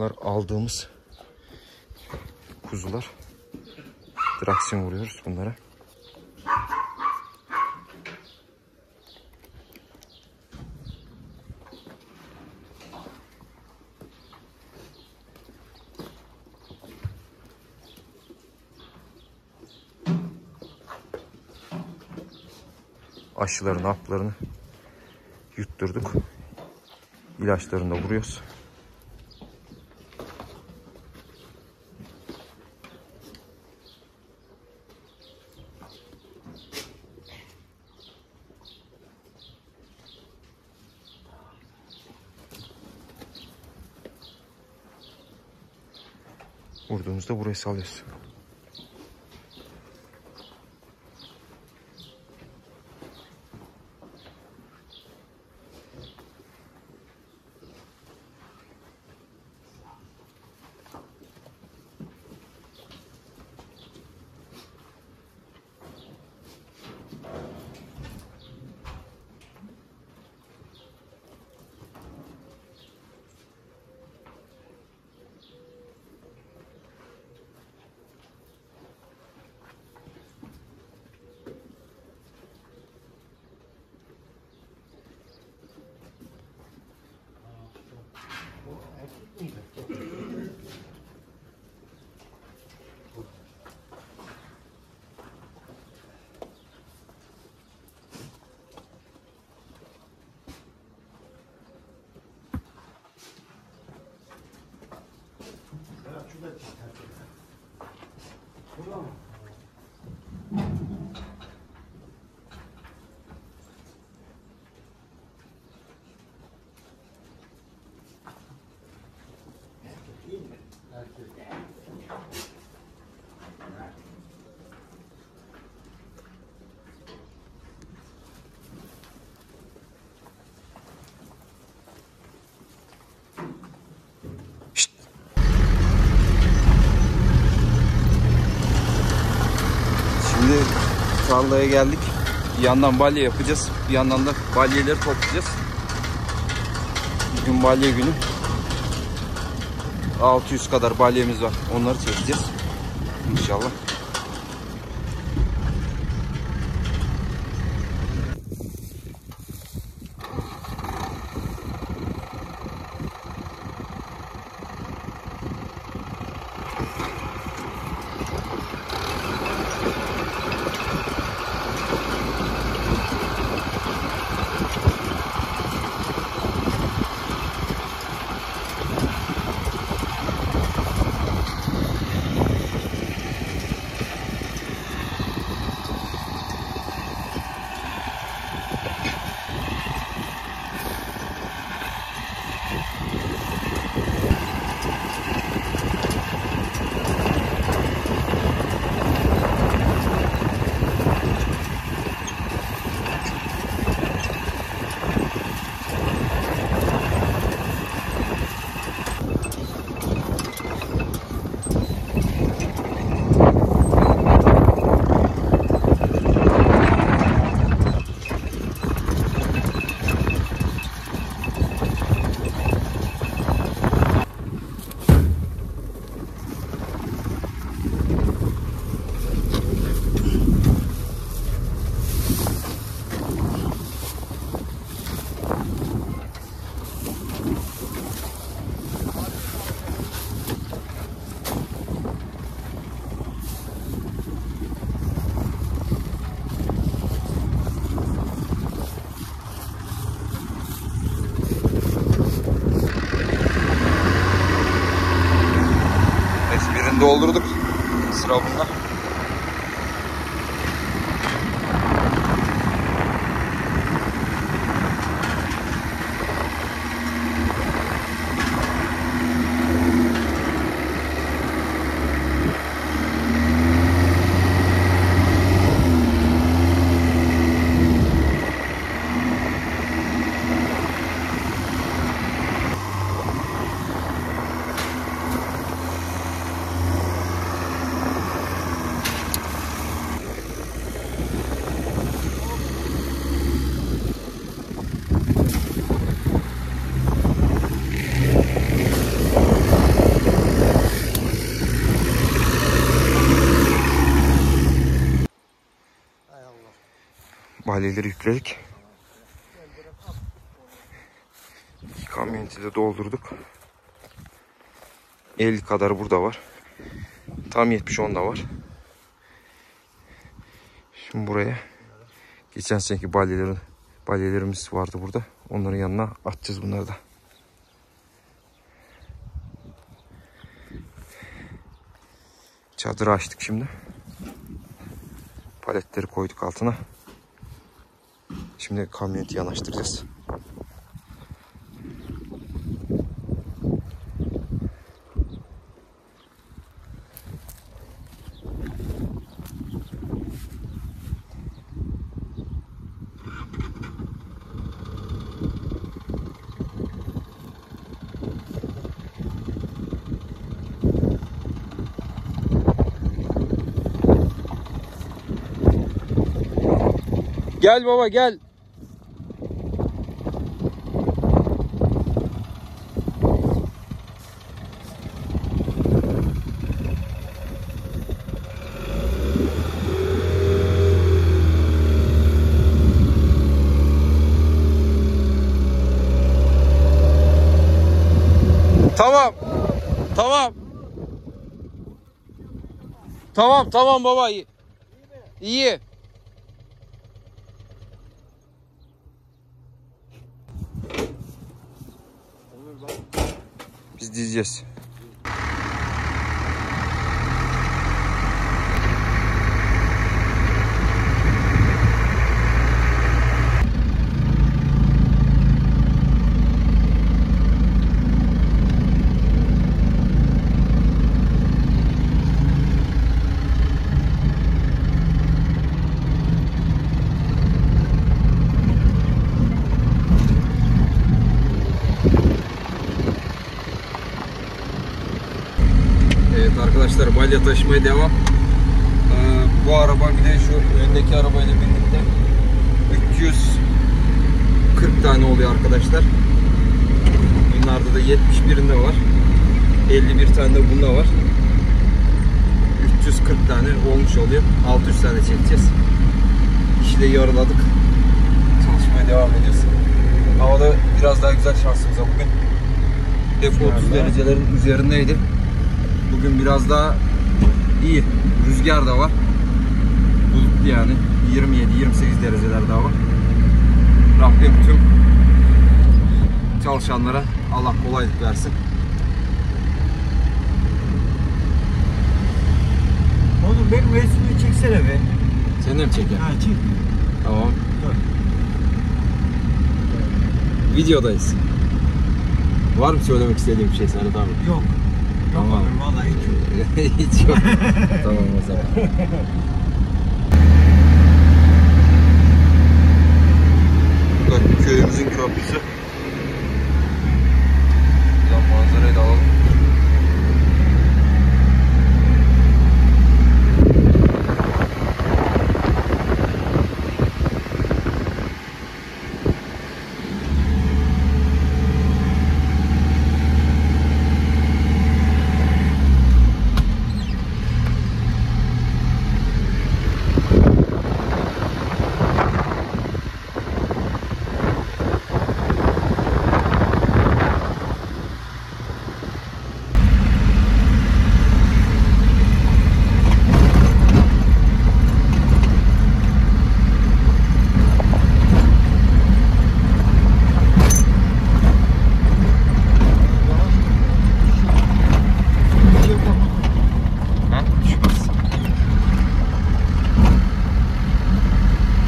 Bunlar aldığımız kuzular. Traksiyon vuruyoruz bunlara. Aşılarını, haplarını yutturduk. İlaçlarını da vuruyoruz. Vurduğumuzda burayı salıyoruz. Şimdi tarlaya geldik. Bir yandan balya yapacağız. Bir yandan da balyeleri toplayacağız. Bugün balya günü. 600 kadar balyemiz var. Onları çekeceğiz. İnşallah. Doldurduk. Balyeleri yükledik. İki kamyoneti de doldurduk. 50 kadar burada var. Tam 70 onda var. Şimdi buraya geçen seneki balyelerin balyelerimiz vardı burada. Onların yanına atacağız bunları da. Çadırı açtık şimdi. Paletleri koyduk altına. Şimdi kamyoneti yanaştıracağız. Gel baba gel. Tamam. Tamam. Tamam tamam baba iyi. İyi. Biz dizeceğiz. Evet arkadaşlar balya taşımaya devam. Ee, bu araba bir de şu öndeki arabayla birlikte 340 tane oluyor arkadaşlar. Bunlarda da 71'inde var. 51 tane de bunda var. 340 tane olmuş oluyor. 600 tane çekeceğiz. İşi de yarıladık. Çalışmaya devam ediyoruz. Havada biraz daha güzel şansımıza bugün. F 30 derecelerin üzerindeydi. Bugün biraz daha iyi. Rüzgar da var. Bulutlu yani. 27-28 dereceler daha var. Rabbim tüm çalışanlara Allah kolaylık versin. Oğlum benim resmimi çeksene be. Sen de mi çeker? Ha çek. Tamam. Dur. Videodayız. Var mı söylemek istediğim bir şey sana tamam Yok. Tamam. vallahi hiç yok. Hiç yok. tamam o zaman. Da köyümüzün köprüsü. Buradan manzarayı da alalım. Ha? Düşmez.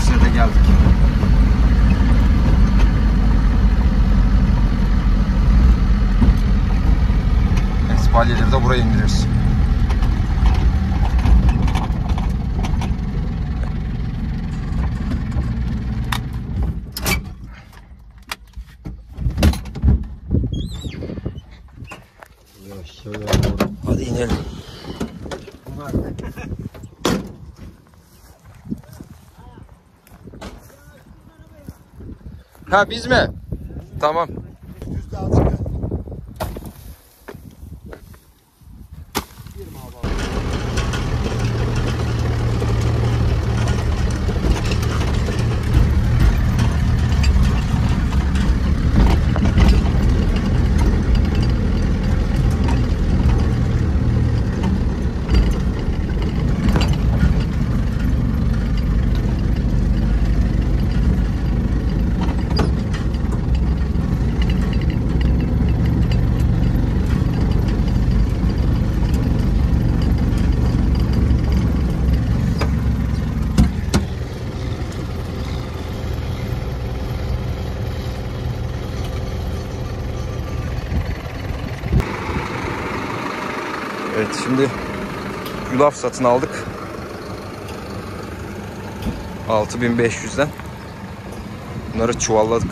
Size de geldik. Evet, balyeleri de buraya indiriyoruz. Hadi inelim. Ha biz mi? Tamam. Evet şimdi yulaf satın aldık. 6500'den. Bunları çuvalladık.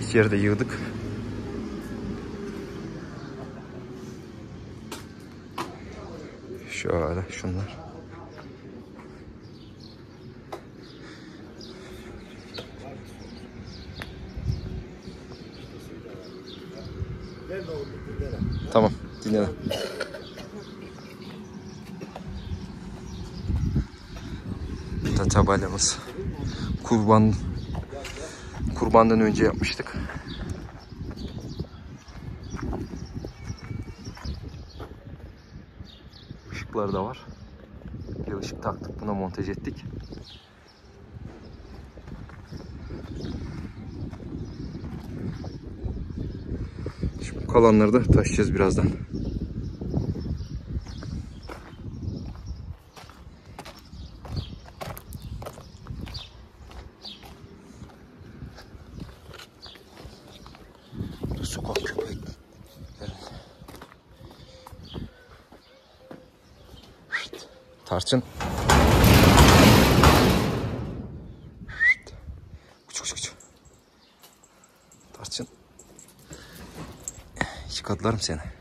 İçeride yığdık. Şöyle şunlar. Tamam dinledim. Bu da. Kurban kurbandan önce yapmıştık. Işıkları da var. Bir ışık taktık buna montaj ettik. Şimdi kalanları da taşıyacağız birazdan. Tarçın. Tarçın. Yıkadılarım seni.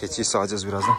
Keçiyi sağacağız birazdan.